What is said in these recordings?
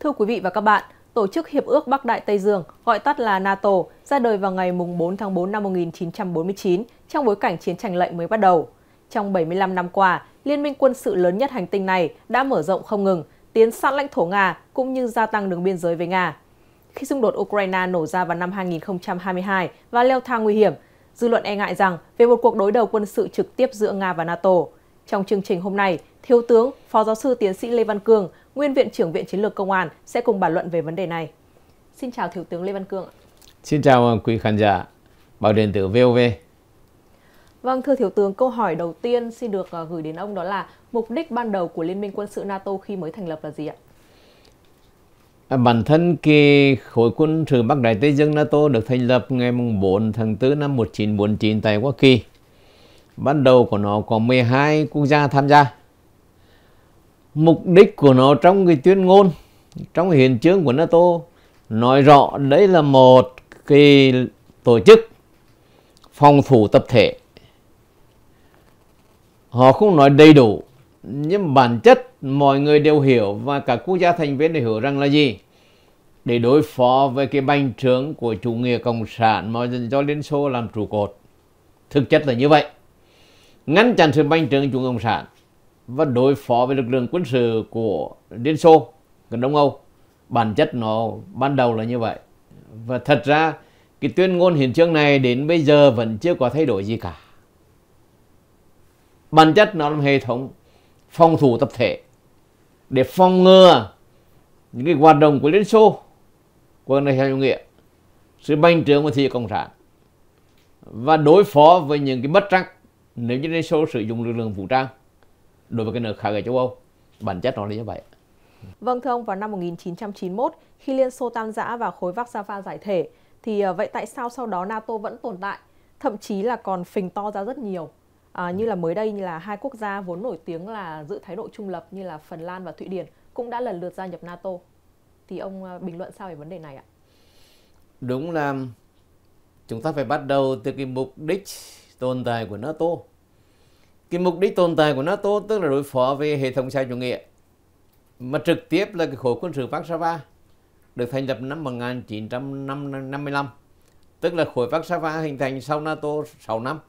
Thưa quý vị và các bạn, Tổ chức Hiệp ước Bắc Đại Tây Dương, gọi tắt là NATO, ra đời vào ngày 4 tháng 4 năm 1949 trong bối cảnh chiến tranh lạnh mới bắt đầu. Trong 75 năm qua, liên minh quân sự lớn nhất hành tinh này đã mở rộng không ngừng, tiến sát lãnh thổ Nga cũng như gia tăng đường biên giới với Nga. Khi xung đột Ukraine nổ ra vào năm 2022 và leo thang nguy hiểm, dư luận e ngại rằng về một cuộc đối đầu quân sự trực tiếp giữa Nga và NATO. Trong chương trình hôm nay, Thiếu tướng, Phó giáo sư tiến sĩ Lê Văn cường Nguyên Viện trưởng Viện Chiến lược Công an sẽ cùng bàn luận về vấn đề này. Xin chào Thiếu tướng Lê Văn Cương. Xin chào quý khán giả báo điện tử VOV. Vâng, thưa Thiếu tướng, câu hỏi đầu tiên xin được ờ, gửi đến ông đó là mục đích ban đầu của Liên minh quân sự NATO khi mới thành lập là gì ạ? À, bản thân cái khối quân sự Bắc Đại Tây Dương NATO được thành lập ngày 4 tháng 4 năm 1949 tại Hoa Kỳ. Ban đầu của nó có 12 quốc gia tham gia. Mục đích của nó trong cái tuyên ngôn, trong hiện chương của NATO nói rõ đấy là một cái tổ chức phòng thủ tập thể. Họ không nói đầy đủ nhưng bản chất mọi người đều hiểu và cả quốc gia thành viên đều hiểu rằng là gì? Để đối phó với cái bành trướng của chủ nghĩa cộng sản mà do Liên Xô làm trụ cột. Thực chất là như vậy. Ngăn chặn sự bành trướng chủ nghĩa cộng sản và đối phó với lực lượng quân sự của Liên Xô, gần Đông Âu. Bản chất nó ban đầu là như vậy. Và thật ra, cái tuyên ngôn hiến chương này đến bây giờ vẫn chưa có thay đổi gì cả. Bản chất nó là một hệ thống phòng thủ tập thể để phòng ngừa những cái hoạt động của Liên Xô, của này theo nghĩa, sự bành trướng của thị cộng sản và đối phó với những cái bất trắc nếu như Liên Xô sử dụng lực lượng vũ trang đối với cái nước khác ở châu Âu bản chất nó là như vậy. Vâng thưa ông, vào năm 1991 khi Liên Xô tan rã và khối Warsaw giải thể thì ờ, vậy tại sao sau đó NATO vẫn tồn tại, thậm chí là còn phình to ra rất nhiều? À, như là mới đây như là hai quốc gia vốn nổi tiếng là giữ thái độ trung lập như là Phần Lan và Thụy Điển cũng đã lần lượt gia nhập NATO. Thì ông ờ, bình luận sao về vấn đề này ạ? Đúng là chúng ta phải bắt đầu từ cái mục đích tồn tại của NATO. Cái mục đích tồn tại của NATO tức là đối phó với hệ thống xã chủ nghĩa. Mà trực tiếp là cái khối quân sự Warsaw được thành lập năm 1955 tức là khối Warsaw hình thành sau NATO 6 năm.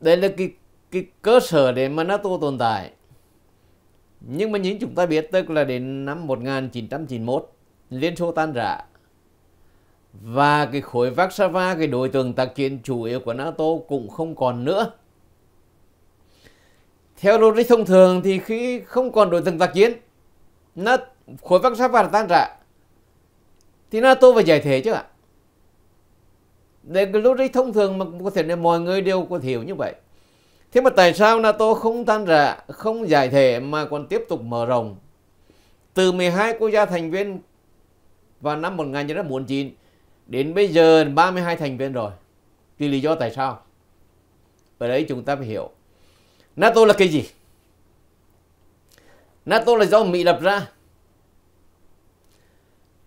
Đây là cái cái cơ sở để mà NATO tồn tại. Nhưng mà những chúng ta biết tức là đến năm 1991 Liên Xô tan rã. Và cái khối Warsaw, cái đối tượng tác chiến chủ yếu của NATO cũng không còn nữa theo logic thông thường thì khi không còn đối tượng tác chiến nó khối Warsaw tan rã, thì NATO phải giải thể chứ ạ. Để cái logic thông thường mà có thể là mọi người đều có hiểu như vậy. Thế mà tại sao NATO không tan rã, không giải thể mà còn tiếp tục mở rộng? Từ 12 quốc gia thành viên vào năm 1949 đến bây giờ 32 thành viên rồi. Thì lý do tại sao? Ở đấy chúng ta phải hiểu. NATO là cái gì NATO là do Mỹ lập ra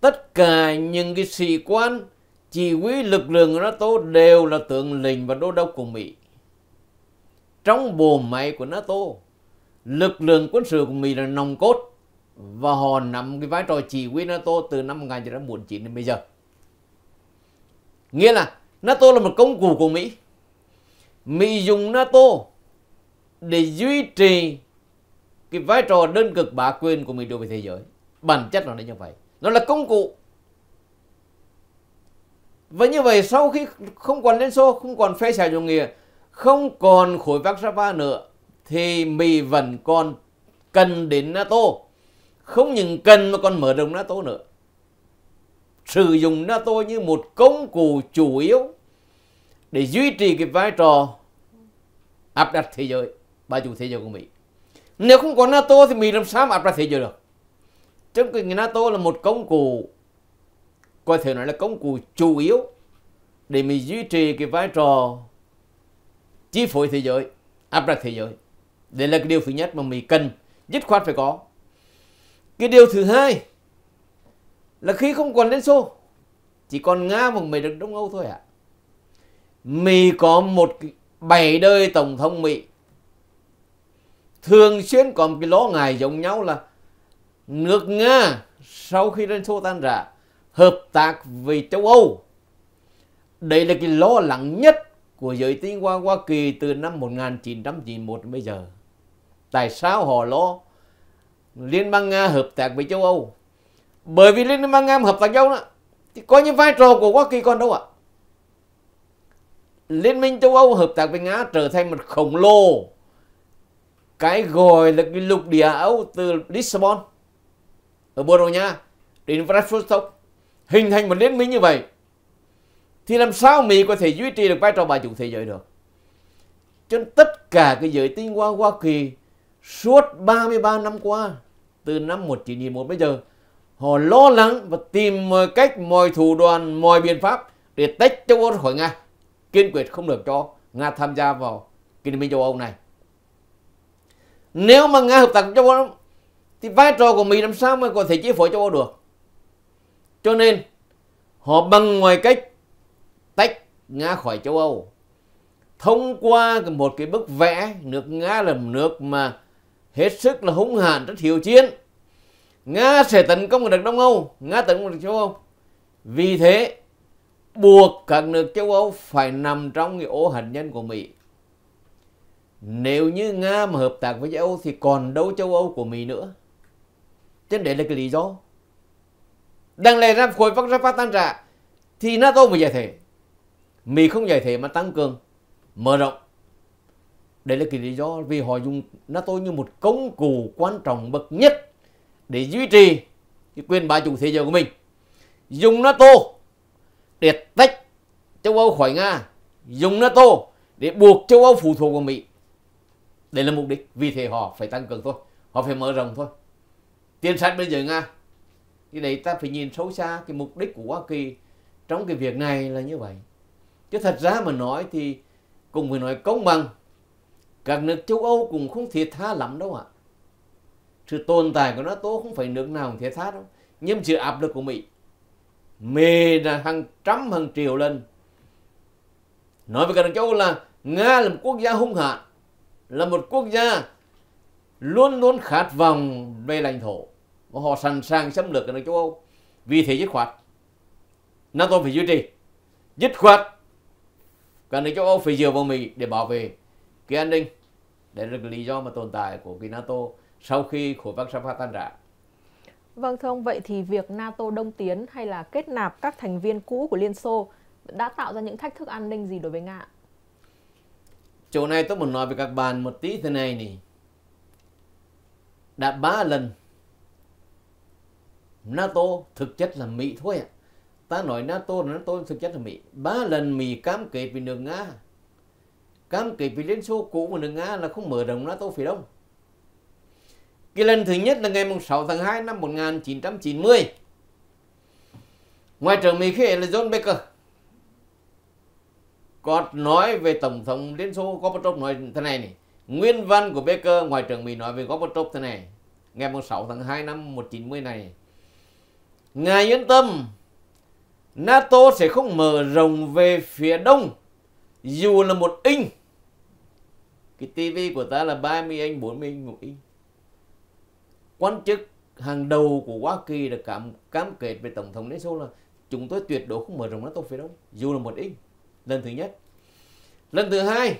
tất cả những cái sĩ quan chỉ huy lực lượng của NATO đều là tướng lĩnh và đô đốc của Mỹ. Trong bộ máy của NATO, lực lượng quân sự của Mỹ là nòng cốt và họ nắm cái vai trò chỉ huy NATO từ năm 1949 đến bây giờ. Nghĩa là NATO là một công cụ của Mỹ. Mỹ dùng NATO để duy trì cái vai trò đơn cực bá quyền của mình đối với thế giới. Bản chất nó là như vậy. Nó là công cụ và như vậy sau khi không còn Liên Xô, không còn phe xã chủ nghĩa, không còn khối Warsaw nữa, thì Mỹ vẫn còn cần đến NATO. Không những cần mà còn mở rộng NATO nữa. Sử dụng NATO như một công cụ chủ yếu để duy trì cái vai trò áp đặt thế giới, ba chủ thế giới của Mỹ. Nếu không có NATO thì Mỹ làm sao mà áp đặt thế giới được? Trong cái NATO là một công cụ có thể nói là công cụ chủ yếu để mình duy trì cái vai trò chi phối thế giới, áp đặt thế giới. Đây là cái điều thứ nhất mà mình cần dứt khoát phải có. Cái điều thứ hai là khi không còn Liên Xô, chỉ còn Nga và Mỹ được Đông Âu thôi ạ. À. Mỹ có một bảy đời tổng thống Mỹ thường xuyên có một cái lo ngại giống nhau là nước Nga sau khi Liên Xô tan rã hợp tác với châu Âu. Đây là cái lo lắng nhất của giới tinh hoa Hoa Kỳ từ năm 1991 đến bây giờ. Tại sao họ lo Liên bang Nga hợp tác với châu Âu? Bởi vì Liên bang Nga hợp tác châu Âu đó, thì có những vai trò của Hoa Kỳ còn đâu ạ? Liên minh châu Âu hợp tác với Nga trở thành một khổng lồ cái gọi là cái lục địa Âu từ Lisbon. Ở Bồ Đào Nha, đến Vladivostok hình thành một liên minh như vậy. Thì làm sao Mỹ có thể duy trì được vai trò bà chủ thế giới được? Cho nên tất cả cái giới tinh hoa Hoa Kỳ, suốt 33 năm qua, từ năm 1991 bây giờ, họ lo lắng và tìm mọi cách, mọi thủ đoạn, mọi biện pháp để tách châu Âu khỏi Nga. Kiên quyết không được cho Nga tham gia vào cái liên minh châu Âu này nếu mà Nga hợp tác với châu Âu thì vai trò của Mỹ làm sao mà có thể chi phối châu Âu được? Cho nên, họ bằng ngoài cách tách Nga khỏi châu Âu. Thông qua một cái bức vẽ, nước Nga là một nước mà hết sức là hung hãn, rất hiệu chiến. Nga sẽ tấn công được Đông Âu, Nga tấn công được châu Âu. Vì thế, buộc các nước châu Âu phải nằm trong cái ổ hạt nhân của Mỹ nếu như Nga mà hợp tác với châu Âu thì còn đâu châu Âu của Mỹ nữa. Chứ đấy là cái lý do. Đang lẽ ra khối phát ra phát tan trả Thì NATO mới giải thể. Mỹ không giải thể mà tăng cường, Mở rộng. Đấy là cái lý do vì họ dùng NATO như một công cụ quan trọng bậc nhất Để duy trì cái quyền bá chủ thế giới của mình. Dùng NATO để tách châu Âu khỏi Nga, Dùng NATO để buộc châu Âu phụ thuộc vào Mỹ đây là mục đích, vì thế họ phải tăng cường thôi. Họ phải mở rộng thôi. Tiền sách bây giờ nga. Thì đấy ta phải nhìn sâu xa cái mục đích của hoa kỳ trong cái việc này là như vậy. Chứ thật ra mà nói thì cùng phải nói công bằng. Các nước châu âu cũng không thiệt tha lắm đâu ạ. Sự tồn tại của nó NATO không phải nước nào thiệt tha đâu. Nhưng sự áp lực của Mỹ Mỹ là hàng trăm, hàng triệu lần. Nói với các nước châu Âu là Nga là một quốc gia hung hãn là một quốc gia luôn luôn khát vọng về lãnh thổ. Và họ sẵn sàng xâm lược ở nước châu Âu vì thế dứt khoát. NATO phải duy trì dứt khoát. Cả nước châu Âu phải dựa vào Mỹ để bảo vệ cái an ninh. Đấy là cái lý do mà tồn tại của cái NATO sau khi khối Warsaw tan rã. Vâng thưa ông, vậy thì việc NATO đông tiến hay là kết nạp các thành viên cũ của Liên Xô đã tạo ra những thách thức an ninh gì đối với Nga? Chỗ này tôi muốn nói với các bạn một tí thế này nè đã ba lần NATO thực chất là Mỹ thôi ạ. À. Ta nói NATO là NATO thực chất là Mỹ. Ba lần Mỹ cam kết với nước Nga. Cam kết với Liên Xô cũ của nước Nga là không mở rộng NATO phía Đông. Cái lần thứ nhất là ngày 6 tháng 2 năm 1990. Ngoại trưởng Mỹ khi là John Baker có nói về tổng thống Liên Xô Gorbachev nói thế này này. Nguyên văn của Baker, ngoại trưởng Mỹ nói về Gorbachev thế này. Ngày 6 tháng 2 năm 1990 này. Ngài yên tâm, NATO sẽ không mở rộng về phía đông. Dù là một inch, cái tivi của ta là 30 inch 40 inch, một inch. Quan chức hàng đầu của Hoa Kỳ đã cam cam kết với tổng thống Liên Xô là chúng tôi tuyệt đối không mở rộng NATO phía đông, dù là một inch lần thứ nhất lần thứ hai,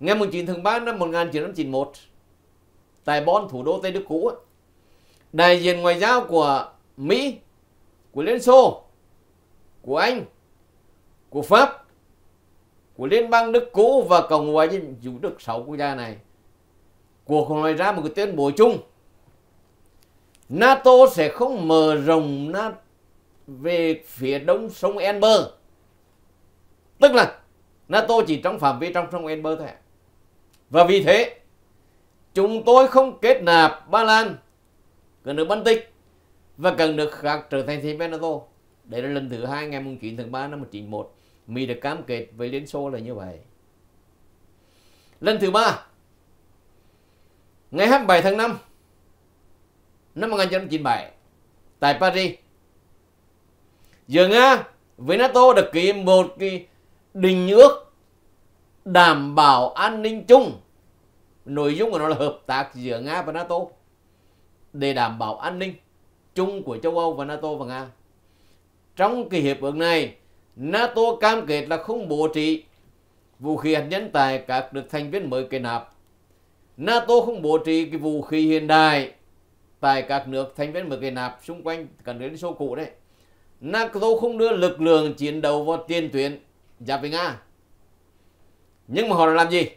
ngày 19 tháng 3 năm 1991 tại Bonn thủ đô Tây Đức cũ đại diện ngoại giao của Mỹ, của Liên Xô, của Anh, của Pháp, của Liên bang Đức cũ và Cộng hòa Dân chủ Đức sáu quốc gia này cuộc nói ra một cái tuyên bố chung NATO sẽ không mở rộng NATO về phía đông sông Elbe tức là NATO chỉ trong phạm vi trong sông Elbe thôi và vì thế, chúng tôi không kết nạp Ba Lan các nước Baltic và các nước khác trở thành thành viên NATO. Đây là lần thứ hai ngày 9 tháng 3 năm 1991 Mỹ đã cam kết với Liên Xô là như vậy. Lần thứ ba, ngày 27 tháng 5 năm 1997 tại Paris, giữa Nga với NATO đã ký một cái đình ước đảm bảo an ninh chung nội dung của nó là hợp tác giữa nga và nato để đảm bảo an ninh chung của châu Âu và NATO và Nga. Trong kỳ hiệp ước này, NATO cam kết là không bố trí vũ khí hạt nhân tại các nước thành viên mới kết nạp. NATO không bố trí cái vũ khí hiện đại tại các nước thành viên mới kết nạp xung quanh cả nước Liên Xô cũ đấy. NATO không đưa lực lượng chiến đấu vào tiền tuyến Dạ, giáp với Nga. Nhưng mà họ làm gì?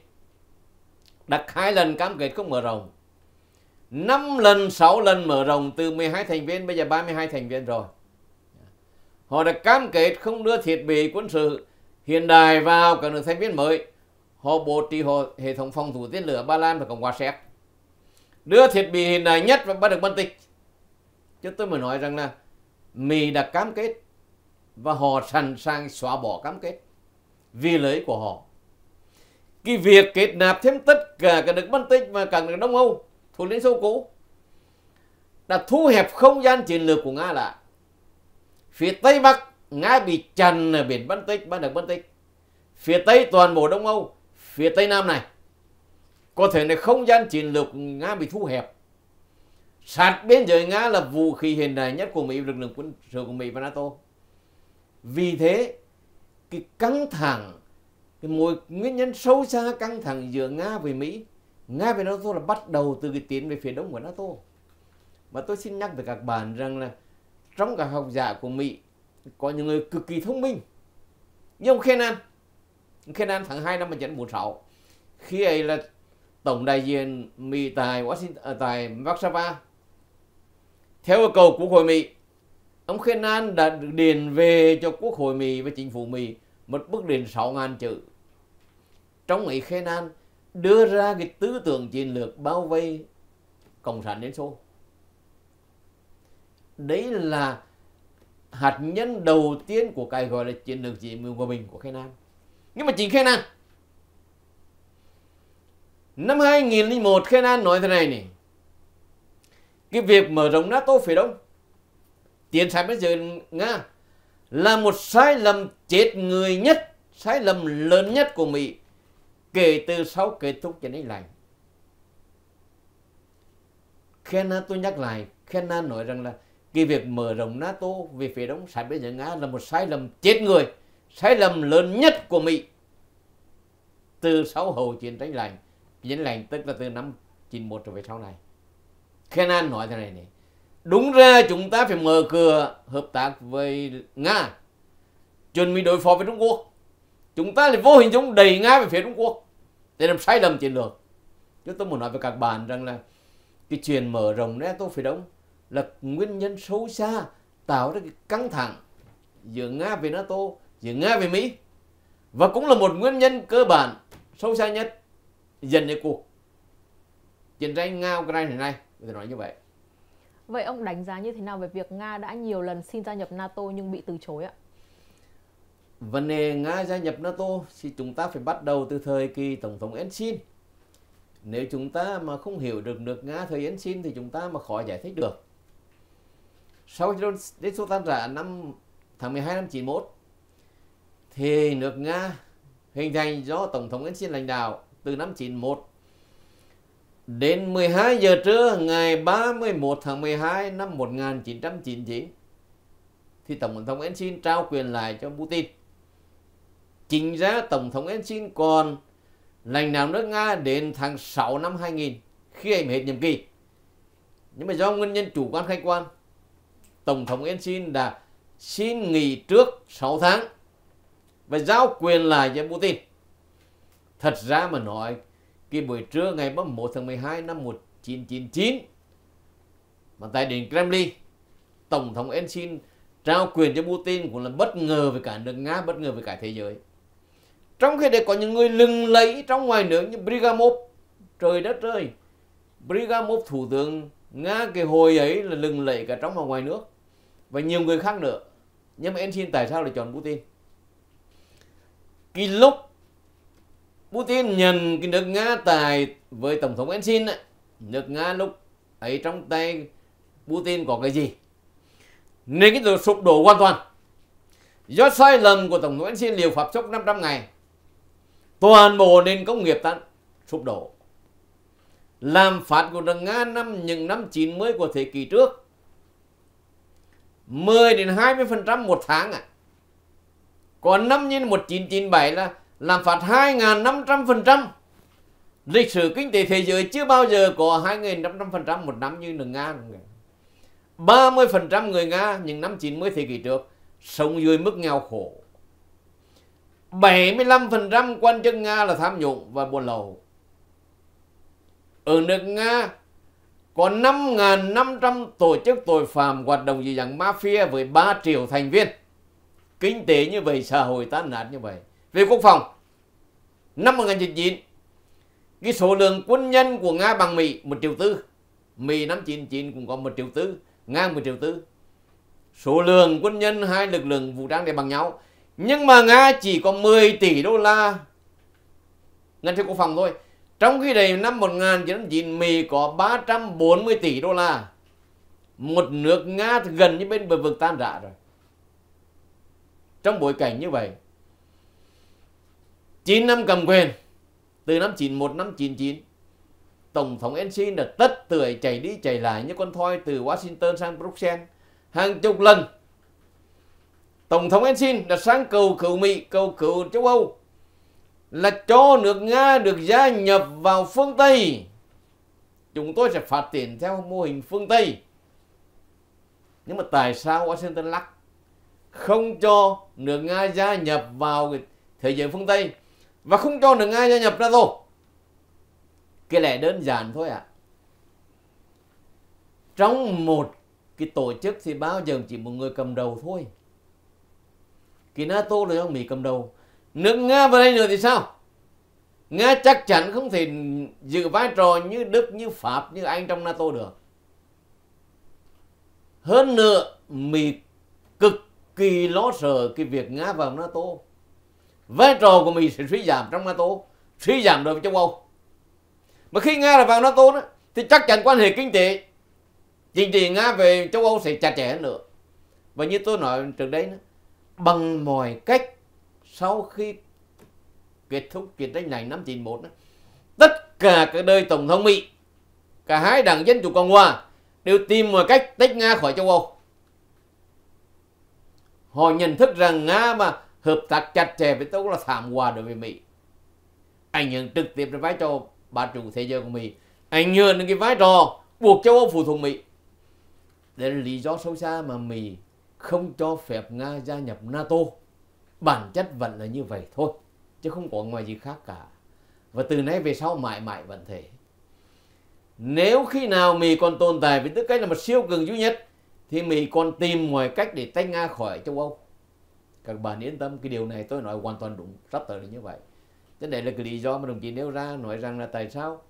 Đặt hai lần cam kết không mở rộng. 5 lần, 6 lần mở rộng từ 12 thành viên, bây giờ 32 thành viên rồi. Họ đã cam kết không đưa thiết bị quân sự hiện đại vào các nước thành viên mới. Họ bố trí họ hệ thống phòng thủ tên lửa Ba Lan và Cộng hòa Séc. Đưa thiết bị hiện đại nhất và bắt được Baltic. Chứ tôi mới nói rằng là Mỹ đã cam kết và họ sẵn sàng xóa bỏ cam kết vì lợi của họ. Cái việc kết nạp thêm tất cả các nước Baltic và cả nước Đông Âu thuộc Liên Xô cũ đã thu hẹp không gian chiến lược của Nga lại. Phía Tây Bắc, Nga bị chặn ở biển Baltic, bán nước Baltic. Phía Tây toàn bộ Đông Âu, phía Tây Nam này, có thể là không gian chiến lược của Nga bị thu hẹp. Sát biên giới Nga là vũ khí hiện đại nhất của Mỹ, lực lượng quân sự của Mỹ và NATO. Vì thế, cái căng thẳng, cái mối nguyên nhân sâu xa căng thẳng giữa Nga với Mỹ Nga với NATO là bắt đầu từ cái tiến về phía đông của NATO. Mà tôi xin nhắc với các bạn rằng là trong các học giả của Mỹ có những người cực kỳ thông minh. Như ông kennan kennan tháng 2 năm 1946. Khi ấy là tổng đại diện Mỹ tại Washington à, tại Warsaw. Theo yêu cầu Quốc hội Mỹ, ông Kenan đã điền về cho Quốc hội Mỹ và chính phủ Mỹ một bức điện 6.000 chữ. Trong ấy Kenan đưa ra cái tư tưởng chiến lược bao vây cộng sản liên xô. Đấy là hạt nhân đầu tiên của cái gọi là chiến lược chỉ mưu hòa bình của Khe Nam nhưng mà chính Khe Nam năm 2001 Khe Nam nói thế này này. Cái việc mở rộng NATO phía đông tiến sát biên giới Nga là một sai lầm chết người nhất sai lầm lớn nhất của Mỹ kể từ sau kết thúc chiến tranh lạnh. Kennan tôi nhắc lại, Kennan nói rằng là cái việc mở rộng NATO về phía đông sát biên giới Nga là một sai lầm chết người, sai lầm lớn nhất của Mỹ từ sau hậu chiến tranh lạnh. Chiến tranh lạnh tức là từ năm 91 trở về sau này. Kennan nói thế này này, đúng ra chúng ta phải mở cửa hợp tác với Nga, chuẩn bị đối phó với Trung Quốc. Chúng ta lại vô hình dung đẩy nga về phía trung quốc. Để làm sai lầm chiến lược. Chứ tôi muốn nói với các bạn rằng là cái chuyện mở rộng ra tôi phải đóng là nguyên nhân sâu xa tạo ra cái căng thẳng giữa nga với nato giữa nga với mỹ. Và cũng là một nguyên nhân cơ bản sâu xa nhất dẫn đến cuộc chiến tranh nga ukraine hiện nay. Tôi nói như vậy vậy ông đánh giá như thế nào về việc nga đã nhiều lần xin gia nhập nato nhưng bị từ chối ạ vấn đề Nga gia nhập NATO thì chúng ta phải bắt đầu từ thời kỳ Tổng thống Yeltsin. Nếu chúng ta mà không hiểu được nước Nga thời Yeltsin thì chúng ta mà khó giải thích được. Sau khi Liên Xô tan rã năm tháng 12 năm 91 thì nước Nga hình thành do Tổng thống Yeltsin lãnh đạo từ năm 91 đến 12 giờ trưa ngày 31 tháng 12 năm 1999 thì Tổng thống Ensin trao quyền lại cho Putin chính ra Tổng thống Ensin còn lãnh đạo nước Nga đến tháng 6 năm 2000 khi anh hết nhiệm kỳ. Nhưng mà do nguyên nhân chủ quan khách quan, Tổng thống Ensin đã xin nghỉ trước 6 tháng và giao quyền lại cho Putin. Thật ra mà nói, cái buổi trưa ngày 31 tháng 12 năm 1999 mà tại Điện Kremlin, Tổng thống Yeltsin trao quyền cho Putin cũng là bất ngờ với cả nước Nga, bất ngờ với cả thế giới. Trong khi đấy có những người lừng lẫy trong ngoài nước như Brigamov trời đất ơi! Brigamov thủ tướng Nga cái hồi ấy là lừng lẫy cả trong và ngoài nước. Và nhiều người khác nữa. Nhưng mà Elchin tại sao lại chọn Putin? Cái lúc Putin nhận cái nước Nga tài với tổng thống Elchin nước Nga lúc ấy trong tay Putin có cái gì? Nên cái sụp đổ hoàn toàn. Do sai lầm của tổng thống Elchin liều pháp sốc 500 ngày, toàn bộ nền công nghiệp ta sụp đổ. Làm phạt của nước Nga năm, những năm 90 của thế kỷ trước 10 đến 20% một tháng à. Còn năm như 1997 là làm phạt 2.500%. Lịch sử kinh tế thế giới chưa bao giờ có 2.500% một năm như nước Nga. 30% người Nga những năm 90 thế kỷ trước sống dưới mức nghèo khổ. 75% quan chức Nga là tham nhũng và buôn lậu. Ở nước Nga có 5.500 tổ chức tội phạm hoạt động dưới dạng mafia với 3 triệu thành viên. Kinh tế như vậy, xã hội tan nát như vậy. Về quốc phòng, năm 1999, cái số lượng quân nhân của Nga bằng Mỹ một triệu tư. Mỹ năm 99 cũng có một triệu tư, Nga một triệu tư. Số lượng quân nhân hai lực lượng vũ trang để bằng nhau. Nhưng mà Nga chỉ có 10 tỷ đô la ngân sách quốc phòng thôi trong khi đấy năm 1999 Mỹ có 340 tỷ đô la. Một nước Nga gần như bên bờ vực tan rã rồi. Trong bối cảnh như vậy, 9 năm cầm quyền, từ năm 91 năm 99, Tổng thống ensign đã tất tưởi chạy đi chạy lại như con thoi từ Washington sang Bruxelles hàng chục lần. Tổng thống ensign đã sang cầu cứu Mỹ, cầu cứu châu Âu là cho nước Nga được gia nhập vào phương Tây. Chúng tôi sẽ phát triển theo mô hình phương Tây. Nhưng mà tại sao Washington lắc không cho nước Nga gia nhập vào thế giới phương Tây và không cho được ai gia nhập NATO? Cái lẽ đơn giản thôi ạ. À. Trong một cái tổ chức thì bao giờ chỉ một người cầm đầu thôi. Cái NATO là do Mỹ cầm đầu nước nga vào đây nữa thì sao nga chắc chắn không thể giữ vai trò như đức, như pháp, như anh trong nato được hơn nữa, mỹ cực kỳ lo sợ cái việc nga vào nato vai trò của mỹ sẽ suy giảm trong nato suy giảm đối với châu âu. Mà khi nga là vào nato đó thì chắc chắn quan hệ kinh tế chính trị nga về châu âu sẽ chặt chẽ hơn nữa. Và như tôi nói trước đây đó, bằng mọi cách sau khi kết thúc chiến tranh này năm 91 đó, tất cả các đời tổng thống Mỹ cả hai đảng dân chủ cộng hòa đều tìm một cách tách nga khỏi châu âu. Họ nhận thức rằng nga mà hợp tác chặt chẽ với tố là thảm họa đối với mỹ. Ảnh hưởng trực tiếp đến vai trò bá chủ thế giới của mỹ. Ảnh hưởng đến cái vai trò buộc châu âu phụ thuộc mỹ. Đây là lý do sâu xa mà mỹ không cho phép nga gia nhập nato. Bản chất vẫn là như vậy thôi, chứ không có ngoài gì khác cả. Và từ nay về sau mãi mãi vẫn thế. Nếu khi nào Mỹ còn tồn tại với tư cách là một siêu cường duy nhất, thì Mỹ còn tìm mọi cách để tách Nga khỏi châu Âu các bạn yên tâm, cái điều này tôi nói hoàn toàn đúng, sắp tới là như vậy. Thế này là cái lý do mà đồng chí nêu ra, nói rằng là tại sao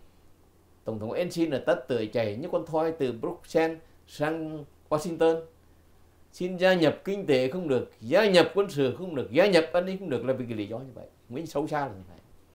tổng thống Yeltsin là tất tưởi chảy như con thoi từ Bruxelles sang Washington. Xin gia nhập kinh tế không được, gia nhập quân sự không được, gia nhập an ninh không được là vì cái lý do như vậy. Nguyên xấu xa là như vậy.